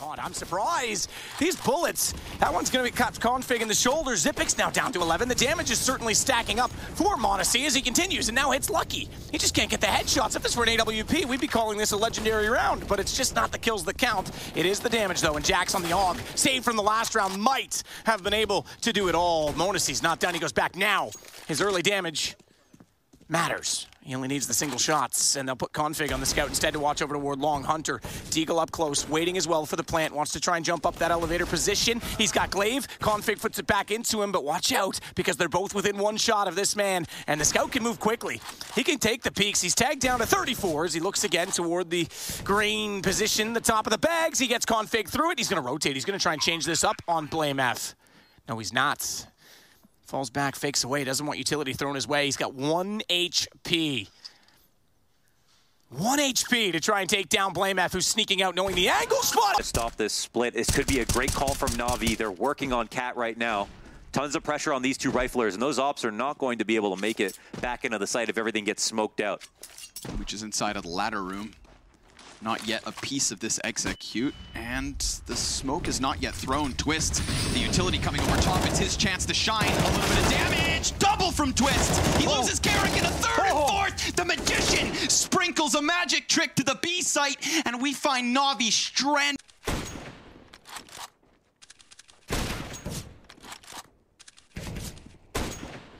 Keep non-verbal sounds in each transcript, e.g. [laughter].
God, I'm surprised. These bullets, that one's going to be cut config in the shoulder. Xyp9x now down to 11. The damage is certainly stacking up for m0NESY as he continues and now hits Lucky. He just can't get the headshots. If this were an AWP, we'd be calling this a legendary round, but it's just not the kills that count. It is the damage, though, and Jax on the AUG, saved from the last round, might have been able to do it all. m0NESY's not done. He goes back now. His early damage matters. He only needs the single shots, and they'll put Config on the scout instead to watch over toward Long Hunter. Deagle up close, waiting as well for the plant, wants to try and jump up that elevator position. He's got gla1ve, Config puts it back into him, but watch out, because they're both within one shot of this man, and the scout can move quickly. He can take the peaks. He's tagged down to 34 as he looks again toward the green position, the top of the bags. He gets Config through it. He's going to rotate. He's going to try and change this up on blameF. No, he's not. Falls back, fakes away, doesn't want utility thrown his way. He's got one HP. One HP to try and take down blameF, who's sneaking out knowing the angle spot. To stop this split, this could be a great call from Na'Vi. They're working on Cat right now. Tons of pressure on these two riflers, and those ops are not going to be able to make it back into the site if everything gets smoked out. Which is inside of the ladder room. Not yet a piece of this execute, and the smoke is not yet thrown. Twist, the utility coming over top, it's his chance to shine. A little bit of damage, double from Twist. He oh. loses karrigan in a third oh. and fourth. The Magician sprinkles a magic trick to the B site, and we find Na'Vi strand.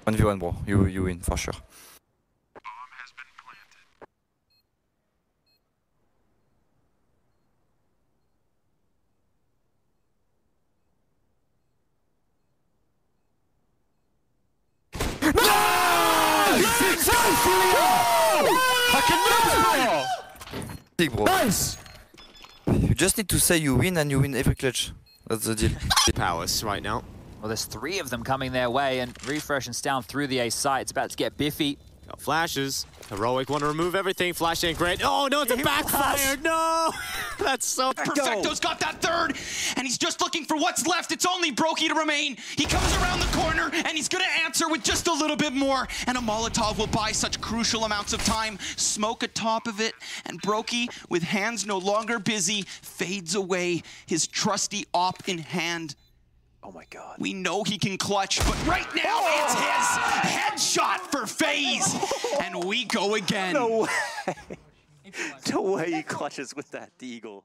One v one, bro. You you win for sure. Big bro. Nice! You just need to say you win and you win every clutch. That's the deal. Palace right now. Well, there's three of them coming their way, and Refresh and down through the A site. It's about to get biffy. Got flashes. Heroic want to remove everything. Flash ain't great. Oh, no, it's a backfire. No! [laughs] That's so... Perfecto's got that third, and he's just looking for what's left. It's only Broky to remain. He comes around the corner, and he's going to answer with just a little bit more. And a Molotov will buy such crucial amounts of time. Smoke atop of it, and Broky, with hands no longer busy, fades away, his trusty op in hand. Oh my god. We know he can clutch, but right now oh. it's his headshot for FaZe. and we go again. No way. [laughs] no way he clutches with that Deagle.